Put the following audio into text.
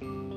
嗯